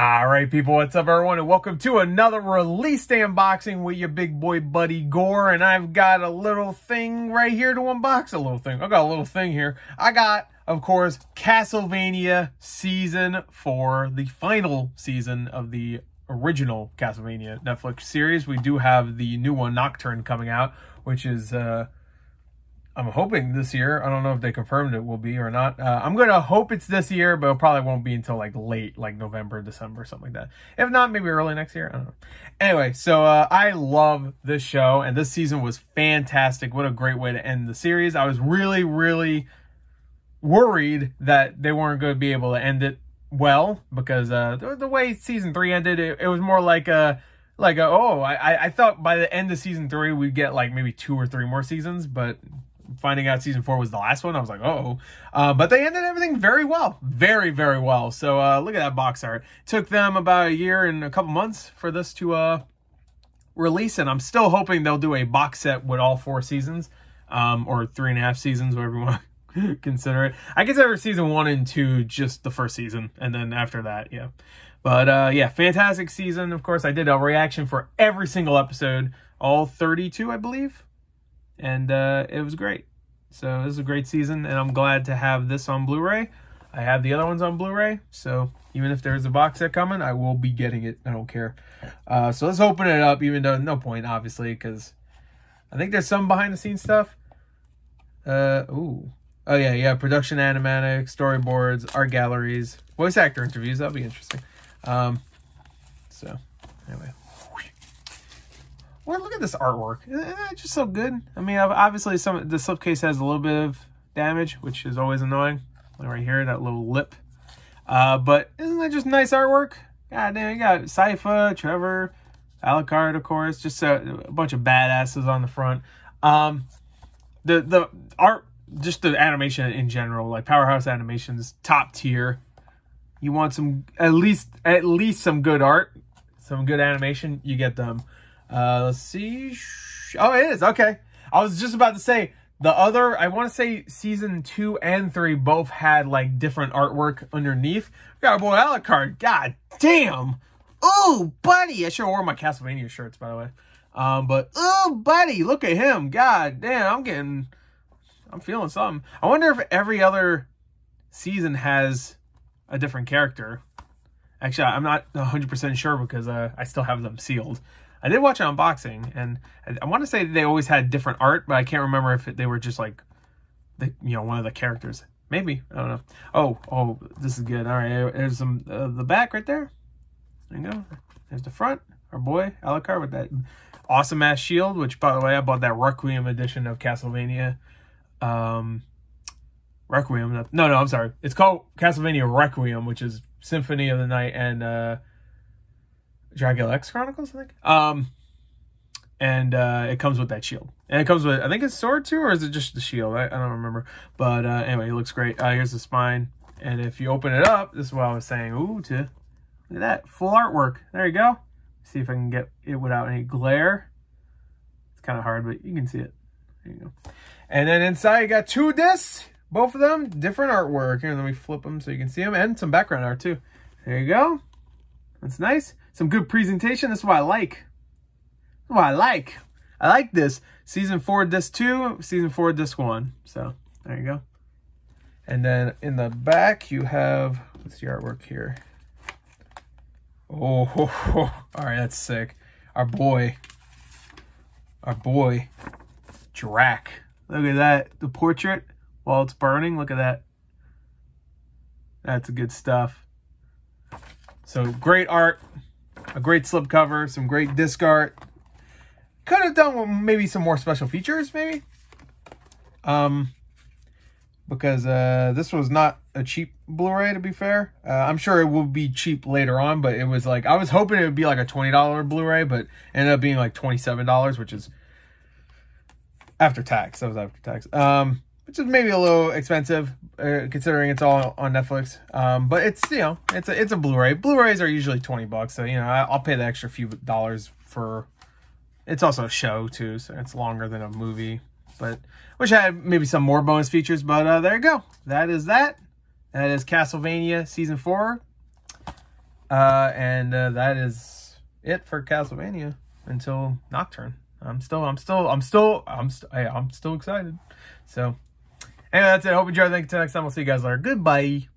All right, people, what's up, everyone, and welcome to another release unboxing with your big boy buddy Gor. And I've got a little thing right here to unbox. A little thing. I've got a little thing here. I got, of course, Castlevania Season 4, the final season of the original Castlevania Netflix series. We do have the new one, Nocturne, coming out, which is uh, I'm hoping this year. I don't know if they confirmed it will be or not. Uh, I'm going to hope it's this year, but it probably won't be until like late, like November, December, something like that. If not, maybe early next year. I don't know. Anyway, so uh, I love this show, and this season was fantastic. What a great way to end the series. I was really, really worried that they weren't going to be able to end it well because uh, the, the way season three ended, it, it was more like a like a, oh I I thought by the end of season three we'd get like maybe two or three more seasons, but finding out season four was the last one, I was like, oh. Uh, but they ended everything very well. Very, very well. So uh, look at that box art. Took them about a year and a couple months for this to uh, release, and I'm still hoping they'll do a box set with all four seasons, um, or three and a half seasons, whatever you want consider it. I consider season one and two just the first season, and then after that, yeah. But uh, yeah, fantastic season. Of course, I did a reaction for every single episode, all 32, I believe and uh, it was great. So this is a great season, and I'm glad to have this on Blu-ray. I have the other ones on Blu-ray, so even if there's a box set coming, I will be getting it. I don't care. Uh, so let's open it up, even though no point, obviously, because I think there's some behind-the-scenes stuff. Uh, ooh. Oh, yeah, yeah, production animatics, storyboards, art galleries, voice actor interviews. That'll be interesting. Um, so, anyway. Well, look at this artwork. It's just so good. I mean, obviously, some the slipcase has a little bit of damage, which is always annoying. right here, that little lip. Uh, but isn't that just nice artwork? God damn, you got Sypha, Trevor, Alucard, of course. Just a, a, bunch of badasses on the front. Um, the the art, just the animation in general, like Powerhouse Animations, top tier. You want some at least at least some good art, some good animation. You get them. Uh, let's see. Oh, it is. Okay. I was just about to say the other, I want to say season two and three both had like different artwork underneath. We got our boy Alucard. God damn. Oh, buddy. I should have worn my Castlevania shirts, by the way. Um, but, oh, buddy, look at him. God damn, I'm getting, I'm feeling something. I wonder if every other season has a different character. Actually, I'm not 100% sure because uh, I still have them sealed. I did watch an unboxing, and I, want to say they always had different art, but I can't remember if they were just like, the you know, one of the characters. Maybe I don't know. Oh, oh, this is good. All right, there's some uh, the back right there. There you go. There's the front. Our boy Alucard with that awesome ass shield. Which, by the way, I bought that Requiem edition of Castlevania. Um, Requiem. No, no, I'm sorry. It's called Castlevania Requiem, which is Symphony of the Night and uh, Dracula X Chronicles, I think. Um, and uh, it comes with that shield. And it comes with, I think it's sword too, or is it just the shield? I, I don't remember. But uh, anyway, it looks great. Uh, here's the spine. And if you open it up, this is what I was saying. Ooh, to, look at that. Full artwork. There you go. See if I can get it without any glare. It's kind of hard, but you can see it. There you go. And then inside, you got two discs. Both of them, different artwork. Here, let me flip them so you can see them. And some background art, too. There you go. That's nice. Some good presentation. That's what I like. That's what I like. I like this. Season 4, Disc 2. Season 4, Disc 1. So, there you go. And then in the back, you have... What's the artwork here? Oh, ho, ho. all right, that's sick. Our boy. Our boy. Drac. Look at that. The portrait while it's burning. Look at that. That's good stuff. So great art, a great slipcover, some great disc art. Could have done with maybe some more special features, maybe. Um, because uh, this was not a cheap Blu-ray, to be fair. Uh, I'm sure it will be cheap later on, but it was like, I was hoping it would be like a $20 Blu-ray, but ended up being like $27, which is after tax. That was after tax. Um, which is maybe a little expensive uh, considering it's all on Netflix. Um, but it's you know it's a it's a Blu-ray. Blu-rays are usually twenty bucks, so you know I, will pay the extra few dollars for. It's also a show too, so it's longer than a movie. But wish I had maybe some more bonus features. But uh, there you go. That is that. That is Castlevania season four. Uh, and uh, that is it for Castlevania until Nocturne. I'm still, I'm still, I'm still, I'm, st- I'm still excited. So, anyway, that's it. Hope you enjoyed. Thank you. Till next time. We'll see you guys later. Goodbye.